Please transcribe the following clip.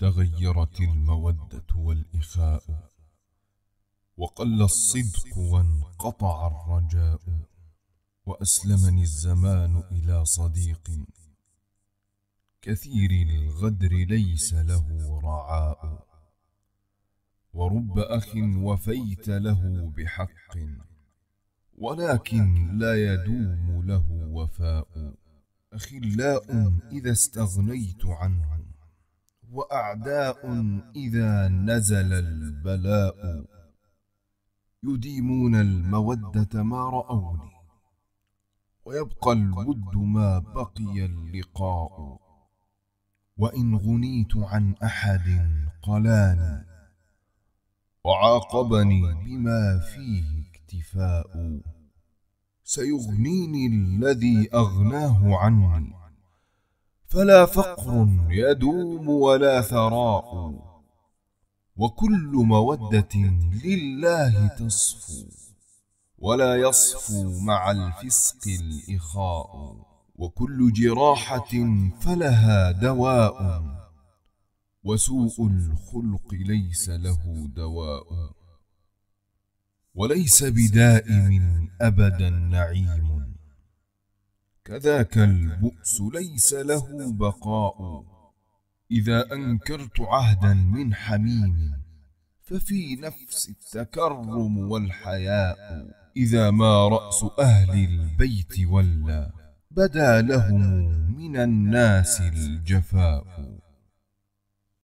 تغيرت المودة والإخاء وقل الصدق وانقطع الرجاء وأسلمني الزمان إلى صديق كثير الغدر ليس له رعاء ورب أخ وفيت له بحق ولكن لا يدوم له وفاء. أخلاء إذا استغنيت عنهم وأعداء إذا نزل البلاء. يديمون المودة ما رأوني. ويبقى الود ما بقي اللقاء. وإن غنيت عن أحد قلاني. وعاقبني بما فيه اكتفاء. سيغنيني الذي أغناه عني. فلا فقر يدوم ولا ثراء وكل مودة لله تصفو ولا يصفو مع الفسق الإخاء وكل جراحة فلها دواء وسوء الخلق ليس له دواء وليس بدائم أبدا نعيم. كذاك البؤس ليس له بقاء. إذا أنكرت عهدا من حميم ففي نفس التكرم والحياء. إذا ما رأس أهل البيت ولى بدا لهم من الناس الجفاء.